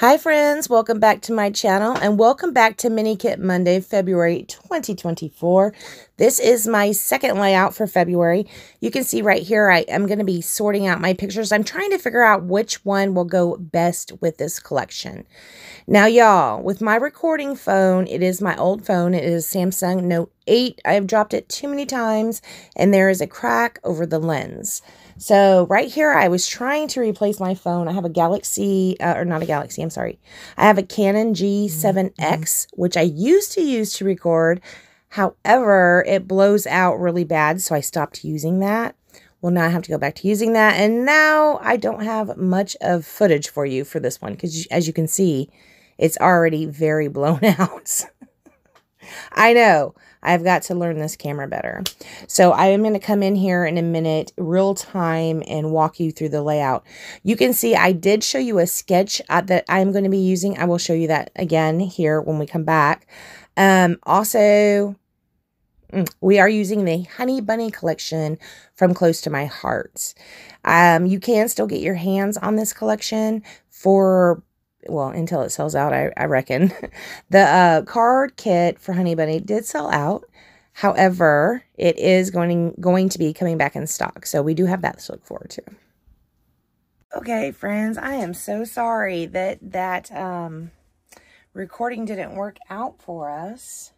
Hi friends, welcome back to my channel and welcome back to Mini Kit Monday, February 2024. This is my second layout for February. You can see right here I am going to be sorting out my pictures. I'm trying to figure out which one will go best with this collection. Now y'all, with my recording phone, it is my old phone. It is Samsung Note 8. I have dropped it too many times and there is a crack over the lens. So right here, I was trying to replace my phone. I have a Galaxy, uh, or not a Galaxy, I'm sorry. I have a Canon G7X, which I used to use to record. However, it blows out really bad, so I stopped using that. Well, now I have to go back to using that. And now I don't have much of footage for you for this one because as you can see, it's already very blown out. I know. I've got to learn this camera better. So I am going to come in here in a minute, real time, and walk you through the layout. You can see I did show you a sketch uh, that I'm going to be using. I will show you that again here when we come back. Um, also, mm, we are using the Honey Bunny collection from Close to My Heart. Um, you can still get your hands on this collection for well, until it sells out, I, I reckon. the uh, card kit for Honey Bunny did sell out. However, it is going, going to be coming back in stock. So we do have that to look forward to. Okay, friends, I am so sorry that that um, recording didn't work out for us.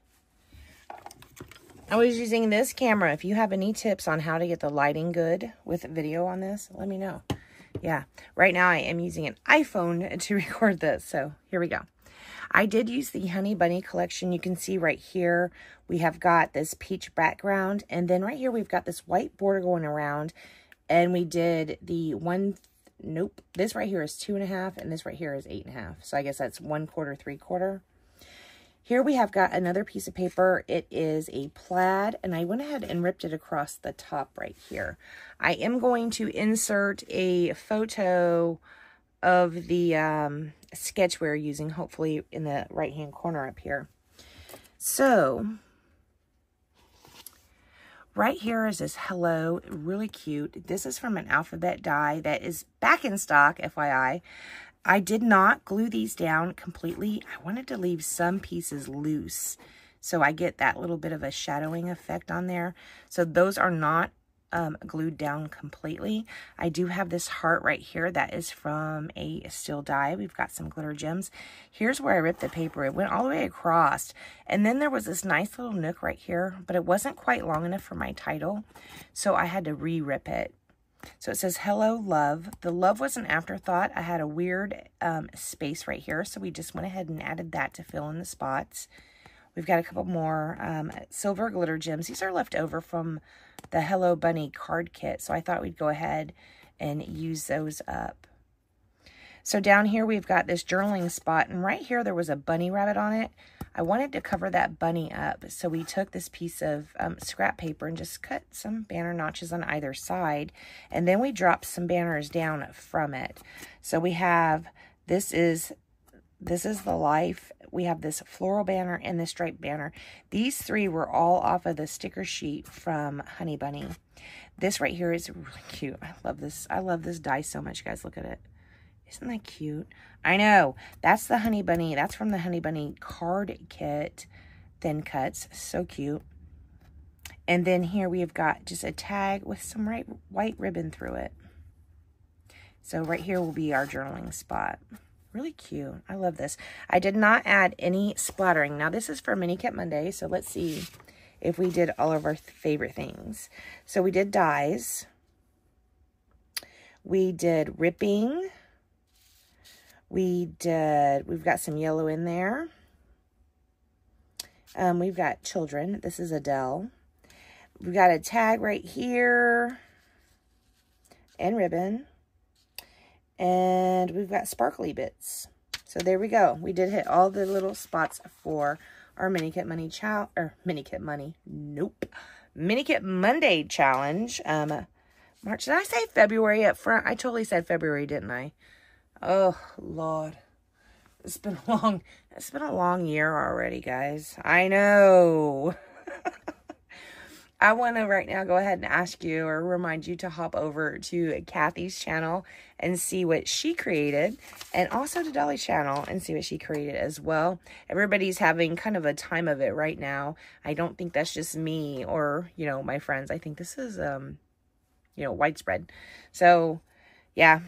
I was using this camera. If you have any tips on how to get the lighting good with video on this, let me know yeah, right now I am using an iPhone to record this. So here we go. I did use the Honey Bunny collection. You can see right here, we have got this peach background. And then right here, we've got this white border going around. And we did the one, nope, this right here is two and a half. And this right here is eight and a half. So I guess that's one quarter, three quarter. Here we have got another piece of paper. It is a plaid, and I went ahead and ripped it across the top right here. I am going to insert a photo of the um, sketch we're using, hopefully in the right-hand corner up here. So, right here is this hello, really cute. This is from an alphabet die that is back in stock, FYI. I did not glue these down completely. I wanted to leave some pieces loose so I get that little bit of a shadowing effect on there. So those are not um, glued down completely. I do have this heart right here that is from a steel die. We've got some glitter gems. Here's where I ripped the paper. It went all the way across. And then there was this nice little nook right here, but it wasn't quite long enough for my title. So I had to re-rip it. So it says, hello, love. The love was an afterthought. I had a weird um, space right here, so we just went ahead and added that to fill in the spots. We've got a couple more um, silver glitter gems. These are left over from the Hello Bunny card kit, so I thought we'd go ahead and use those up. So down here, we've got this journaling spot, and right here, there was a bunny rabbit on it. I wanted to cover that bunny up, so we took this piece of um, scrap paper and just cut some banner notches on either side, and then we dropped some banners down from it. So we have, this is, this is the life. We have this floral banner and this striped banner. These three were all off of the sticker sheet from Honey Bunny. This right here is really cute. I love this. I love this die so much, guys. Look at it. Isn't that cute? I know. That's the Honey Bunny. That's from the Honey Bunny card kit. Thin cuts. So cute. And then here we have got just a tag with some right, white ribbon through it. So right here will be our journaling spot. Really cute. I love this. I did not add any splattering. Now this is for Mini Kit Monday. So let's see if we did all of our favorite things. So we did dies. We did ripping. We did, we've got some yellow in there. Um, we've got children. This is Adele. We've got a tag right here and ribbon. And we've got sparkly bits. So there we go. We did hit all the little spots for our Mini Kit Money challenge, or Mini Kit Money, nope. Mini Kit Monday challenge. Um, March, did I say February up front? I totally said February, didn't I? Oh, Lord. It's been a long, it's been a long year already, guys. I know. I want to right now go ahead and ask you or remind you to hop over to Kathy's channel and see what she created and also to Dollie's channel and see what she created as well. Everybody's having kind of a time of it right now. I don't think that's just me or, you know, my friends. I think this is, um, you know, widespread. So, yeah,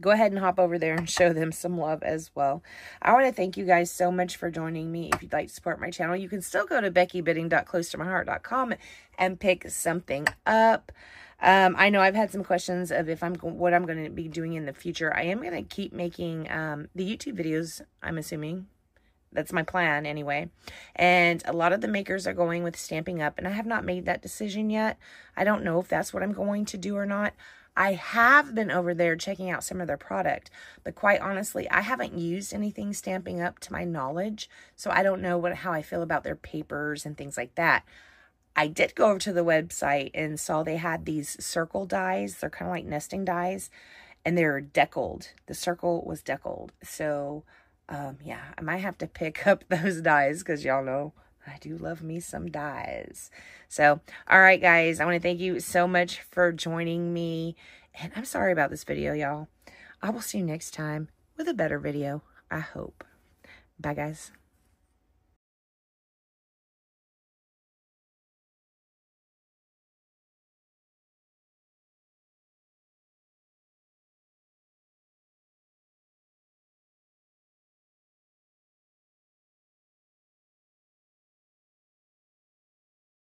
go ahead and hop over there and show them some love as well. I want to thank you guys so much for joining me. If you'd like to support my channel, you can still go to beckybitting.closetomyheart.com and pick something up. Um, I know I've had some questions of if I'm what I'm going to be doing in the future. I am going to keep making um, the YouTube videos, I'm assuming. That's my plan anyway. And a lot of the makers are going with Stampin' Up. And I have not made that decision yet. I don't know if that's what I'm going to do or not. I have been over there checking out some of their product, but quite honestly, I haven't used anything Stampin' Up to my knowledge, so I don't know what how I feel about their papers and things like that. I did go over to the website and saw they had these circle dies. They're kind of like nesting dies, and they're deckled. The circle was deckled. So, um, yeah, I might have to pick up those dies because y'all know I do love me some dies. So, all right, guys, I want to thank you so much for joining me. And I'm sorry about this video, y'all. I will see you next time with a better video, I hope. Bye, guys.